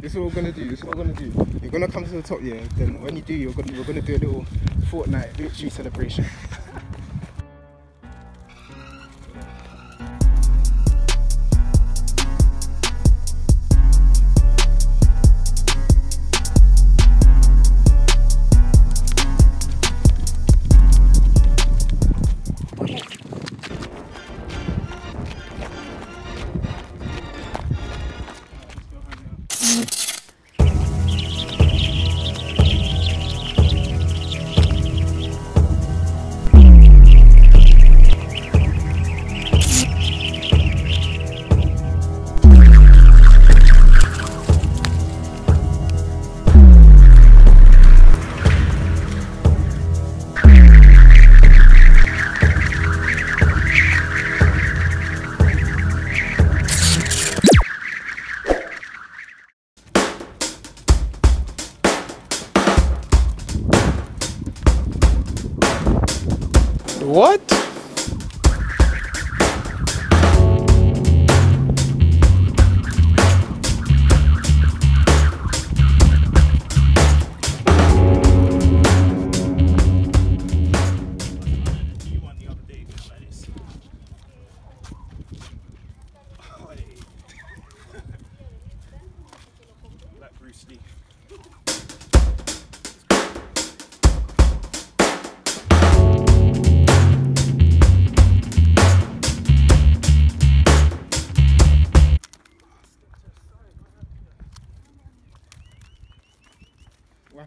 This is what we're gonna do. This is what we're gonna do. You're gonna come to the top, yeah. Then when you do, you're gonna we're gonna do a little Fortnite victory celebration. What?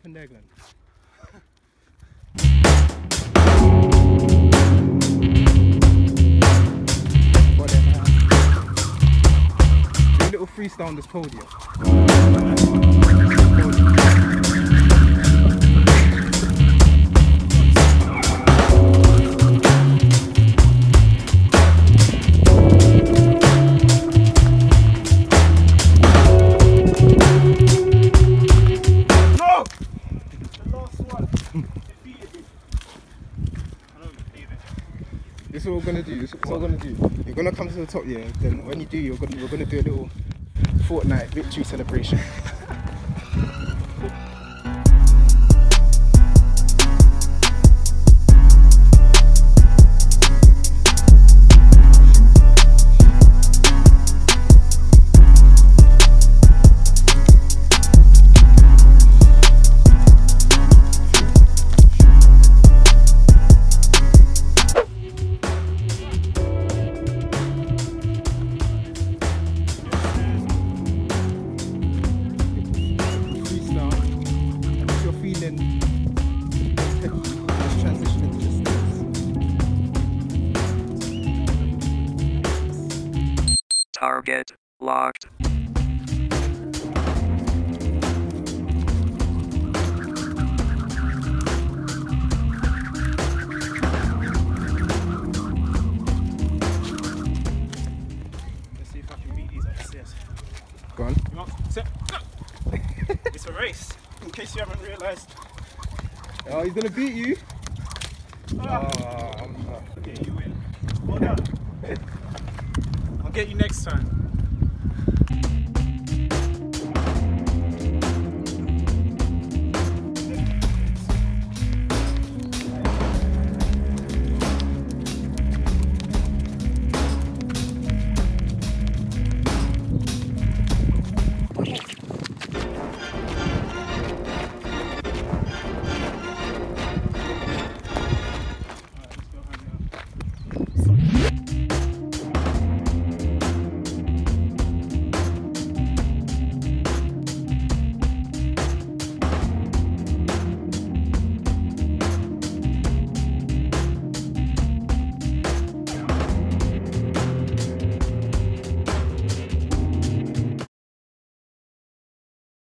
Happened hell? Do a little freestyle on this podium. This is what we're gonna do. This is what we're gonna do. You're gonna come to the top, yeah. Then when you do, you're gonna we're gonna do a little Fortnite victory celebration. upstairs. Go on. You want set? Go! it's a race, in case you haven't realised. Oh, he's gonna beat you. Ah. Oh, I'm, Okay, you win. Well done. I'll get you next time.